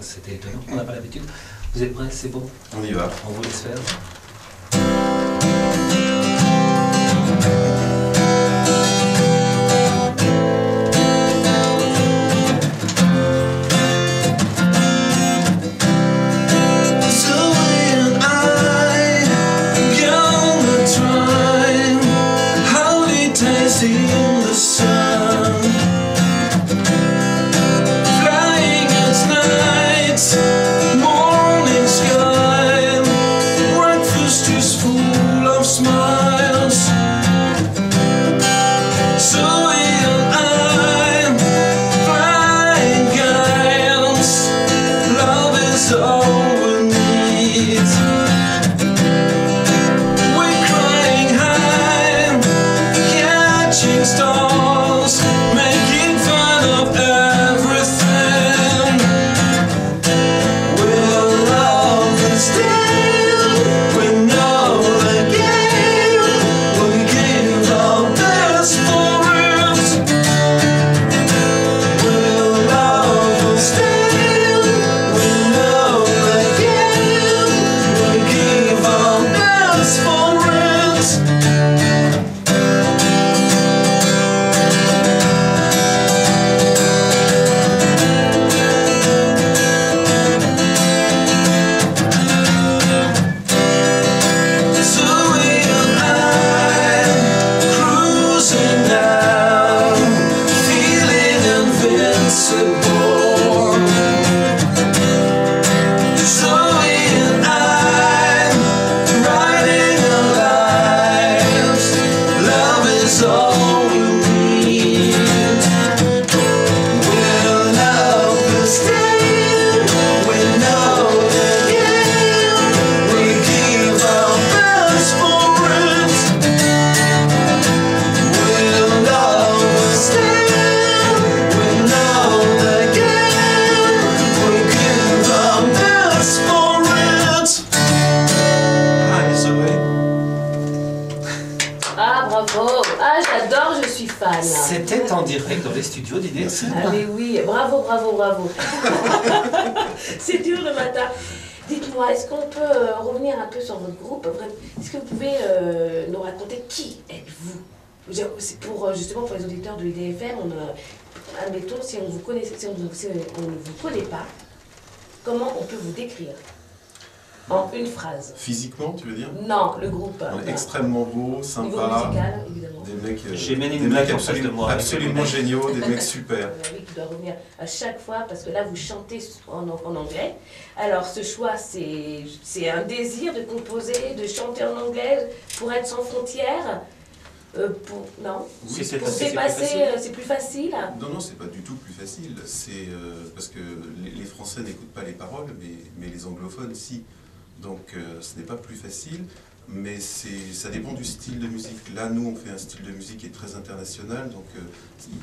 c'était étonnant, on n'a pas l'habitude. Vous êtes prêts? C'est bon? On y va. On vous laisse faire. stars. Ah bravo. Ah j'adore, je suis fan. C'était en direct dans les studios d'Idée Ah oui, bravo, bravo, bravo. C'est dur le matin. Dites-moi, est-ce qu'on peut euh, revenir un peu sur votre groupe? Est-ce que vous pouvez euh, nous raconter qui êtes-vous? Pour euh, justement pour les auditeurs de l'IDFM, admettons, si on ne vous connaît pas, comment on peut vous décrire? Une phrase. Physiquement, tu veux dire Non, le groupe. On est extrêmement beau, sympa. musical, évidemment. Des mecs, euh, J'ai mené des une mecs blague en face de absolument, moi. absolument géniaux, des mecs super. Oui, qui doit revenir à chaque fois parce que là vous chantez en, en anglais. Alors ce choix c'est c'est un désir de composer, de chanter en anglais pour être sans frontières. Euh, pour, non? Oui, c'est Pour c'est euh, c'est plus facile? Non, non, c'est pas du tout plus facile. C'est euh, parce que les, les Français n'écoutent pas les paroles, mais, mais les anglophones, si. Donc, euh, ce n'est pas plus facile, mais ça dépend du style de musique. Là, nous, on fait un style de musique qui est très international, donc euh,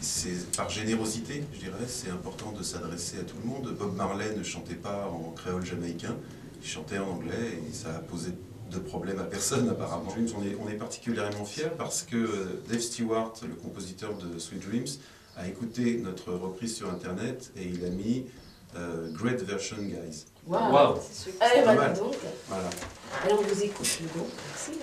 c'est par générosité, je dirais, c'est important de s'adresser à tout le monde. Bob Marley ne chantait pas en créole jamaïcain, il chantait en anglais et ça a posé de problème à personne apparemment. On est, on est particulièrement fiers parce que euh, Dave Stewart, le compositeur de Sweet Dreams, a écouté notre reprise sur internet et il a mis euh, Great Version Guys. Waouh Wow. C'est super. Allez, bah, donc. Voilà. Alors on vous écoute le groupe. Merci.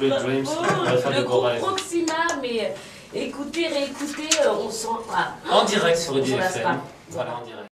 Sweet Dreams, le groupe. Proxima, mais euh, écoutez, réécoutez, euh, on sent. ah, En direct sur s'en EDFM. pas. Voilà, en direct.